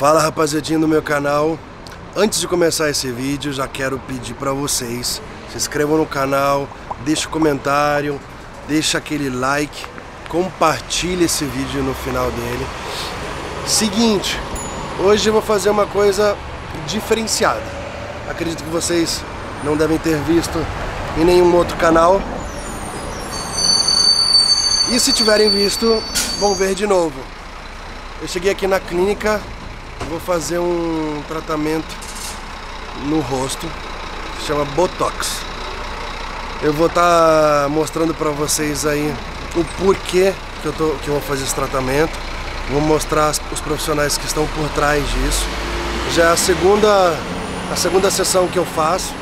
Fala rapaziadinha do meu canal. Antes de começar esse vídeo, já quero pedir para vocês se inscrevam no canal, deixe um comentário, deixa aquele like, compartilhe esse vídeo no final dele. Seguinte, hoje eu vou fazer uma coisa diferenciada. Acredito que vocês não devem ter visto em nenhum outro canal. E se tiverem visto, vão ver de novo. Eu cheguei aqui na clínica, vou fazer um tratamento no rosto, que chama Botox. Eu vou estar tá mostrando para vocês aí o porquê que eu, tô, que eu vou fazer esse tratamento. Vou mostrar os profissionais que estão por trás disso. Já é a segunda, a segunda sessão que eu faço.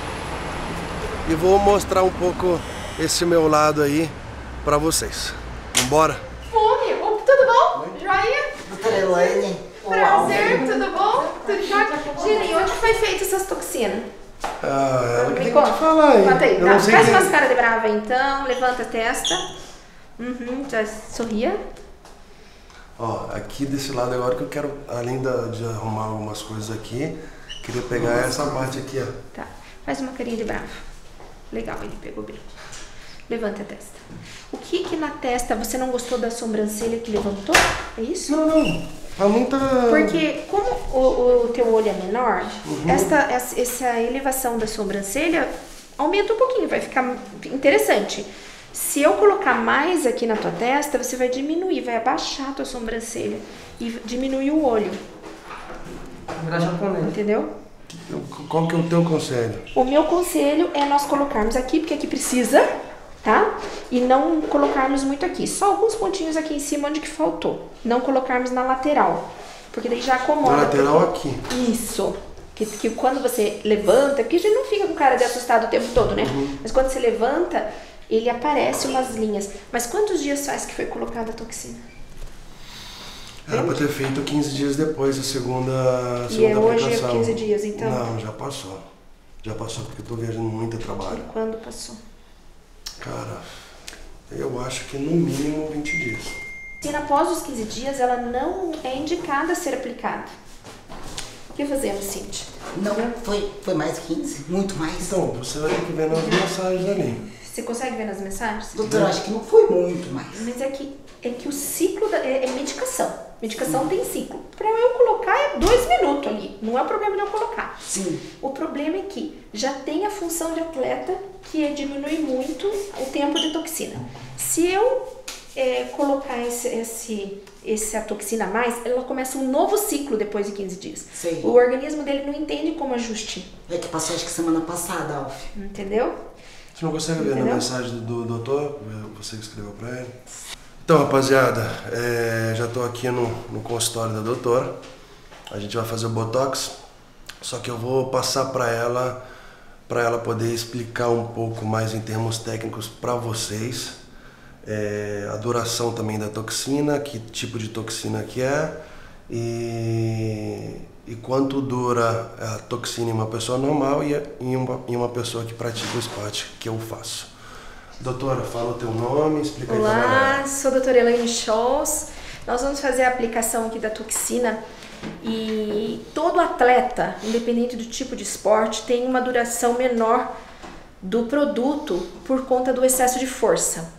E vou mostrar um pouco esse meu lado aí para vocês. Vambora? Fome! Tudo bom? Joia? Doutora Elaine. Prazer, tudo bom? Tudo jóia? Gini, onde foi feita essas toxinas? Ah, ela que Me tem conta. que falar aí. Conta aí. Eu Tá, não Faz umas caras de brava então, levanta a testa. Uhum, já sorria. Ó, aqui desse lado agora que eu quero, além da- de arrumar algumas coisas aqui, queria pegar essa parte aqui, ó. Tá. Faz uma carinha de bravo. Legal, ele pegou bem. Levanta a testa. O que que na testa você não gostou da sobrancelha que levantou? É isso? Não, não. Tá muita. Porque como o, o teu olho é menor, Uhum. esta, essa, essa elevação da sobrancelha aumenta um pouquinho, vai ficar interessante. Se eu colocar mais aqui na tua testa, você vai diminuir, vai abaixar a tua sobrancelha e diminuir o olho, entendeu? Qual que é o teu conselho? O meu conselho é nós colocarmos aqui, porque aqui precisa, tá? E não colocarmos muito aqui. Só alguns pontinhos aqui em cima onde que faltou. Não colocarmos na lateral, porque daí já acomoda. Na lateral porque- aqui. Isso. Que, que quando você levanta, porque a gente não fica com cara de assustado o tempo todo, né? Uhum. Mas quando você levanta, ele aparece umas linhas. Mas quantos dias faz que foi colocada a toxina? Era pra ter feito 15 dias depois, a segunda, a E segunda é hoje é aplicação. 15 dias, então? Não, já passou. Já passou porque eu tô viajando muito a trabalho. Quando passou? Cara, eu acho que no mínimo 20 dias. Se após os 15 dias, ela não é indicada a ser aplicada. O que fazemos, Cintia? Não, foi, foi mais 15, muito mais. Então, você vai ter que ver nas mensagens ali. Você consegue ver nas mensagens? Doutora, acho que não foi muito mais. Mas é que, é que o ciclo da, é, é medicação. Medicação tem ciclo. Pra eu colocar é dois minutos ali. Não é problema de eu colocar. Sim. O problema é que já tem a função de atleta que é diminuir muito o tempo de toxina. Se eu é, colocar esse, esse, essa toxina a mais, ela começa um novo ciclo depois de 15 dias. Sei. O organismo dele não entende como ajuste, É que passou acho que semana passada, Alf. entendeu? Você não consegue ver na Entendeu? mensagem do, do doutor? Você que escreveu pra ele? Então, rapaziada, é, já tô aqui no, no consultório da doutora. A gente vai fazer o Botox. Só que eu vou passar pra ela, para ela poder explicar um pouco mais em termos técnicos pra vocês. É, a duração também da toxina, que tipo de toxina que é e, e quanto dura a toxina em uma pessoa normal e em uma, em uma pessoa que pratica o esporte que eu faço. Doutora, fala o teu nome, explica aí pra Olá, sou a doutora Elaine Scholz. Nós vamos fazer a aplicação aqui da toxina e todo atleta, independente do tipo de esporte, tem uma duração menor do produto por conta do excesso de força.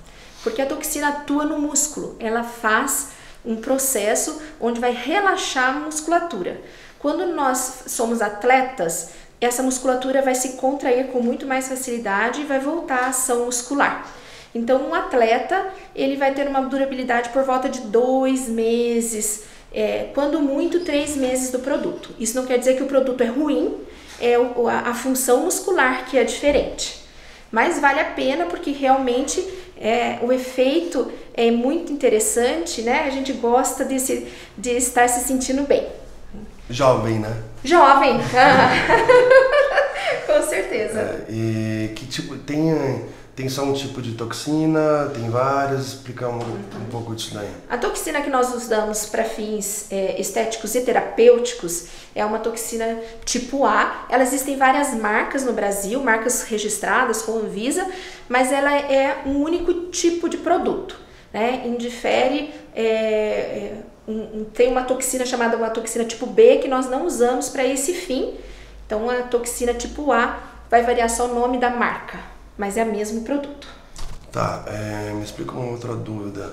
Porque a toxina atua no músculo, ela faz um processo onde vai relaxar a musculatura. Quando nós somos atletas, essa musculatura vai se contrair com muito mais facilidade e vai voltar à ação muscular. Então, um atleta ele vai ter uma durabilidade por volta de dois meses, é, quando muito três meses do produto. Isso não quer dizer que o produto é ruim, é a, a função muscular que é diferente. Mas vale a pena porque realmente é, o efeito é muito interessante, né? A gente gosta de, se- de estar se sentindo bem. Jovem, né? Jovem, com certeza. É, e que tipo, tem, tem só um tipo de toxina, tem várias, explica um, um pouco disso daí. A toxina que nós usamos para fins é, estéticos e terapêuticos é uma toxina tipo A. Ela existem várias marcas no Brasil, marcas registradas com Anvisa, mas ela é um único tipo de produto, né? Indifere é, é, um, um, tem uma toxina chamada uma toxina tipo B que nós não usamos para esse fim. Então a toxina tipo A vai variar só o nome da marca, mas é o mesmo produto. Tá, é, me explica uma outra dúvida.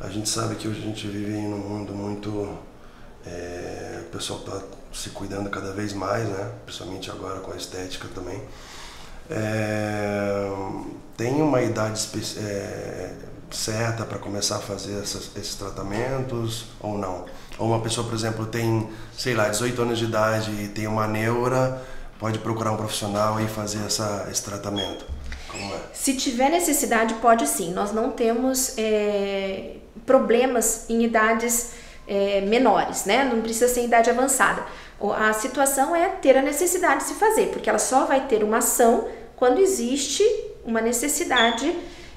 A gente sabe que hoje a gente vive em um mundo muito. É, o pessoal está se cuidando cada vez mais, né? Principalmente agora com a estética também. É, tem uma idade é, certa para começar a fazer essas, esses tratamentos ou não? Ou uma pessoa, por exemplo, tem, sei lá, 18 anos de idade e tem uma neura, pode procurar um profissional e fazer essa, esse tratamento? É? Se tiver necessidade, pode sim. Nós não temos é, problemas em idades é, menores, né? Não precisa ser idade avançada. A situação é ter a necessidade de se fazer, porque ela só vai ter uma ação quando existe uma necessidade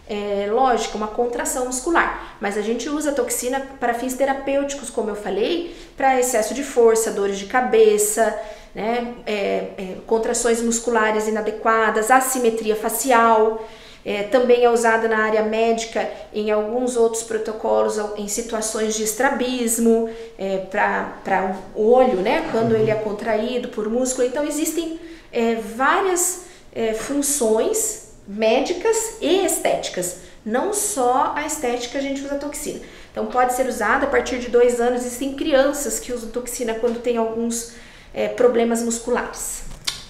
é, lógica, uma contração muscular. Mas a gente usa a toxina para fins terapêuticos, como eu falei, para excesso de força, dores de cabeça, né, é, é, contrações musculares inadequadas, assimetria facial. É, também é usada na área médica em alguns outros protocolos, em situações de estrabismo, é, para o olho, né, quando ele é contraído por músculo. Então, existem é, várias é, funções médicas e estéticas. Não só a estética a gente usa toxina. Então, pode ser usada a partir de dois anos. Existem crianças que usam toxina quando tem alguns é, problemas musculares.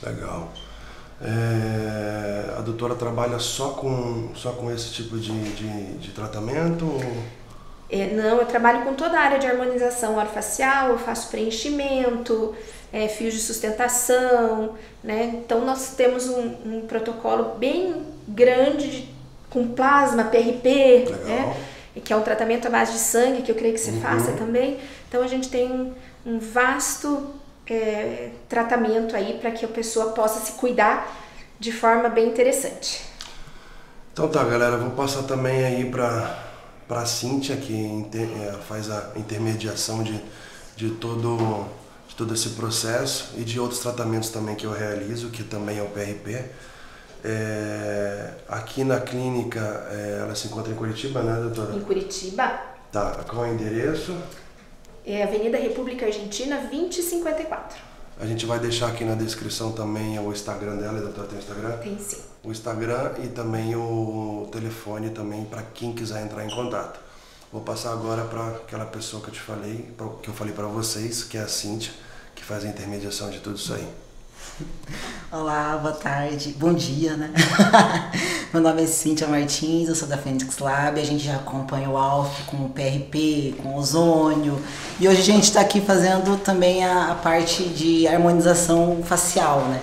Legal. É, a doutora trabalha só com, só com esse tipo de, de, de tratamento? É, não, eu trabalho com toda a área de harmonização orofacial, eu faço preenchimento, é, fios de sustentação, né? Então nós temos um, um protocolo bem grande de, com plasma, PRP, Legal. né? Que é um tratamento à base de sangue, que eu creio que você uhum. faça também. Então a gente tem um, um vasto é, tratamento aí para que a pessoa possa se cuidar de forma bem interessante. Então tá, galera, vou passar também aí para para a Cíntia, que inter, é, faz a intermediação de, de, todo, todo esse processo e de outros tratamentos também que eu realizo, que também é o PRP. É, aqui na clínica, é, ela se encontra em Curitiba, né, doutora? Em Curitiba. Tá, qual é o endereço? É Avenida República Argentina 2054. A gente vai deixar aqui na descrição também o Instagram dela, doutora tem Instagram? Tem sim. O Instagram e também o telefone também para quem quiser entrar em contato. Vou passar agora para aquela pessoa que eu te falei, que eu falei para vocês, que é a Cíntia, que faz a intermediação de tudo isso aí. Olá, boa tarde, bom dia, né? Meu nome é Cíntia Martins, eu sou da Fênix Lab, a gente já acompanha o Alf com o PRP, com o ozônio, e hoje a gente está aqui fazendo também a, a, parte de harmonização facial, né?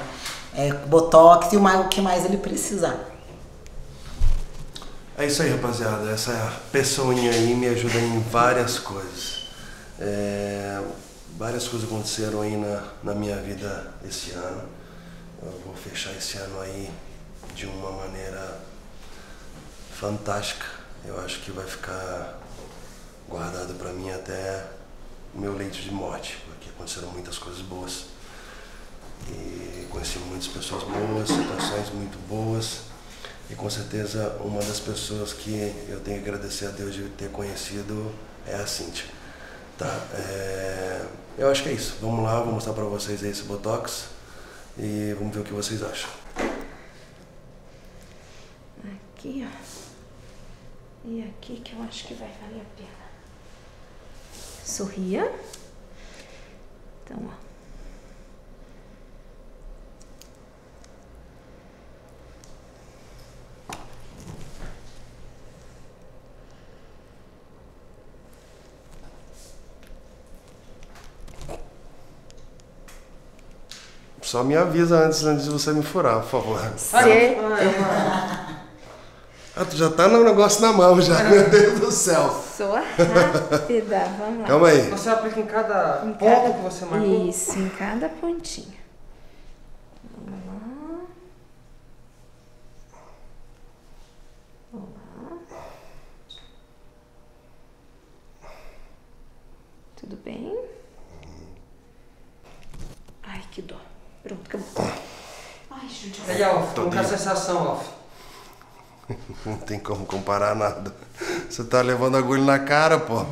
É, botox e o, mais, o que mais ele precisar. É isso aí, rapaziada. Essa pessoinha aí me ajuda em várias coisas. É, várias coisas aconteceram aí na, na minha vida esse ano. Eu vou fechar esse ano aí de uma maneira fantástica. Eu acho que vai ficar guardado para mim até o meu leito de morte, porque aconteceram muitas coisas boas. E conheci muitas pessoas boas, situações muito boas. E com certeza uma das pessoas que eu tenho que agradecer a Deus de ter conhecido é a Cíntia. Tá? É... Eu acho que é isso. Vamos lá, vou mostrar para vocês esse Botox e vamos ver o que vocês acham. Aqui, ó. E aqui que eu acho que vai valer a pena. Sorria. Então, ó. Só me avisa antes, antes de você me furar, por favor. Você... Ah, tu já tá no negócio na mão já, meu Deus do céu. Sou rápida, vamos lá. Calma aí. Você aplica em cada em ponto cada... que você marcou? Isso, em cada pontinho. Vamos lá. Vamos lá. Tudo bem? Ai, que dó. Pronto, acabou. Ai, Júlio. Aí, Alf, como que é a sensação, Alf? Não tem como comparar nada. Você tá levando agulha na cara, pô.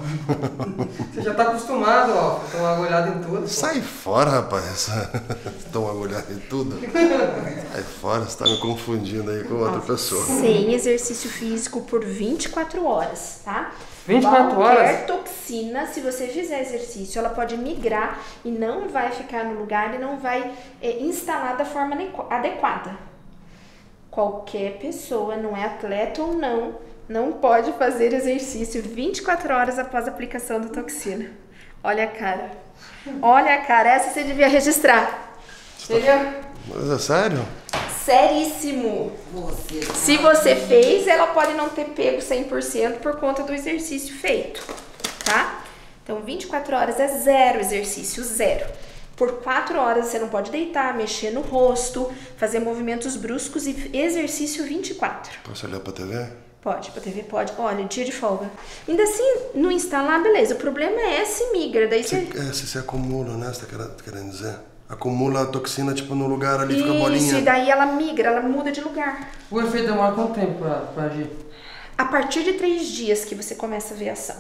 Você já tá acostumado, ó. Tomar agulhada em tudo. Pô. Sai fora, rapaz. Toma agulhada em tudo. Sai fora, você tá me confundindo aí com outra pessoa. Sem exercício físico por 24 horas, tá? 24 horas? Qualquer toxina, se você fizer exercício, ela pode migrar e não vai ficar no lugar e não vai é, instalar da forma adequada. Qualquer pessoa, não é atleta ou não, não pode fazer exercício 24 horas após a aplicação da toxina. Olha a cara. Olha a cara, essa você devia registrar. Entendeu? Mas é sério? Seríssimo. Se você fez, ela pode não ter pego 100% por conta do exercício feito, tá? Então, 24 horas é zero exercício, zero. Por 4 horas você não pode deitar, mexer no rosto, fazer movimentos bruscos e exercício 24. Posso olhar pra TV? Pode, pra TV pode. Olha, dia de folga. Ainda assim, não instalar, beleza. O problema é se migra, daí você... Se, é, se acumula, né? Você tá querendo, dizer? Acumula a toxina, tipo, no lugar ali, fica Isso, bolinha. e daí ela migra, ela muda de lugar. O efeito demora quanto tempo pra, pra agir? A partir de três dias que você começa a ver ação.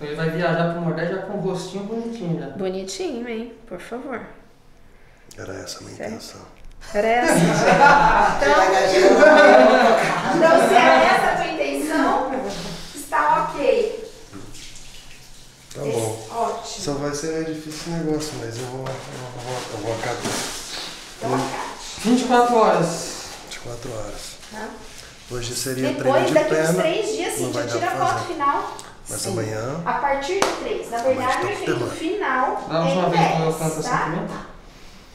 Então ele vai viajar pro Nordeste já com o rostinho bonitinho já. Bonitinho, hein? Por favor. Era essa a minha Certo. intenção. Era essa? Então, se é essa a tua intenção, está ok. Tá bom. Ótimo. Só vai ser difícil esse negócio, mas eu vou, eu vou, eu vou acatar. Então, acate, 24 horas. 24 horas. tá? Hoje seria treino Depois, de daqui uns perna. três dias, não sim, vai já tira a foto final. Mas Sim. amanhã- A partir de três. Na verdade, o efeito final Da última é em vez que eu 10, tanto tá? sentimento.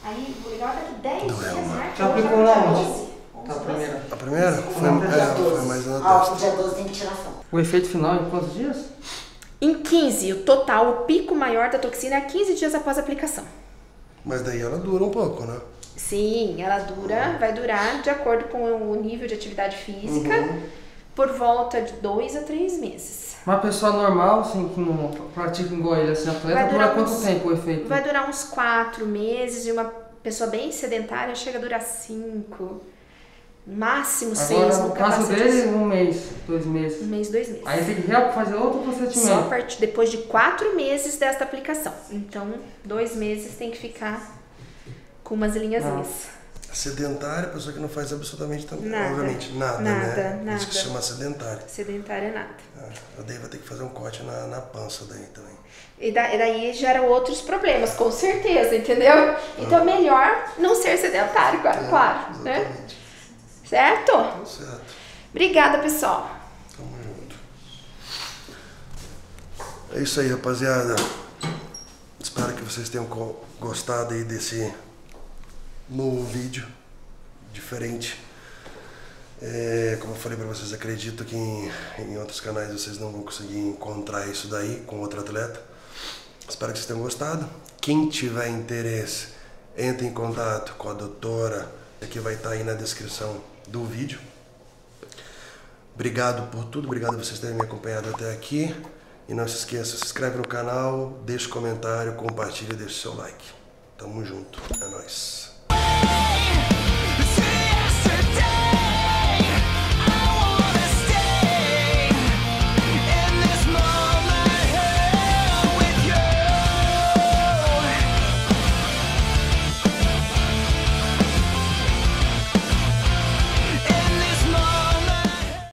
Aí, o legal é daqui 10 Doeu, dias, né? Já aplicou é na onde? 11. Tá, a primeira. A primeira? Foi, Não, é, foi 12. mais na Ah, o dia 12 tem que tirar foto. O efeito final em quantos dias? Em 15, o total, o pico maior da toxina é 15 dias após a aplicação. Mas daí ela dura um pouco, né? Sim, ela dura, vai durar de acordo com o nível de atividade física, Uhum. por volta de 2 a 3 meses. Uma pessoa normal, assim, que não pratica igual ele, assim, atleta, Vai dura durar quanto uns- tempo o efeito? Vai durar uns 4 meses e uma pessoa bem sedentária chega a durar 5, máximo 6 Agora, no no caso dele, um mês, dois meses. Um mês, dois meses. Aí tem que fazer outro Só procedimento. partir, depois de 4 meses desta aplicação. Então, dois meses tem que ficar com umas linhazinhas. Sedentária, pessoa que não faz absolutamente também. Nada. Obviamente, nada, Nada, né? nada. Isso que se chama sedentária. Sedentária nada. Ah, eu daí vou ter que fazer um corte na, na pança daí também. E da- e daí gera outros problemas, com certeza, entendeu? Então, melhor não ser sedentário, claro, claro né? Certo? Tá certo. Obrigada, pessoal. Tamo junto. É isso aí, rapaziada. Espero que vocês tenham gostado aí desse novo vídeo diferente. É, como eu falei pra vocês, acredito que em, em outros canais vocês não vão conseguir encontrar isso daí com outro atleta. Espero que vocês tenham gostado. Quem tiver interesse, entre em contato com a doutora, que vai estar aí na descrição do vídeo. Obrigado por tudo, obrigado por vocês terem me acompanhado até aqui. E não se esqueça, se inscreve no canal, deixa um comentário, compartilha e deixa o seu like. Tamo junto, é nóis. Yeah.